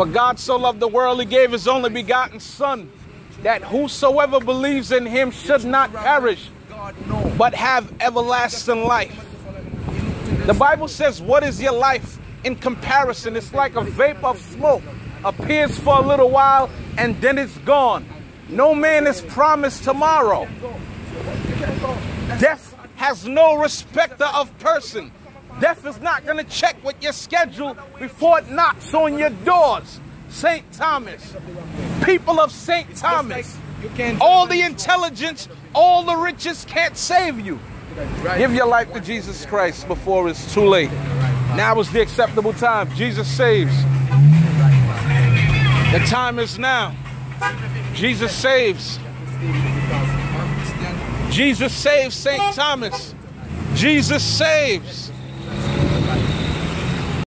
For God so loved the world, he gave his only begotten Son, that whosoever believes in him should not perish, but have everlasting life. The Bible says, What is your life in comparison? It's like a vapor of smoke, appears for a little while, and then it's gone. No man is promised tomorrow. Death has no respecter of person. Death is not going to check with your schedule before it knocks on your doors. St. Thomas, people of St. Thomas, all the intelligence, all the riches can't save you. Give your life to Jesus Christ before it's too late. Now is the acceptable time. Jesus saves. The time is now. Jesus saves. Jesus saves St. Thomas. Jesus saves.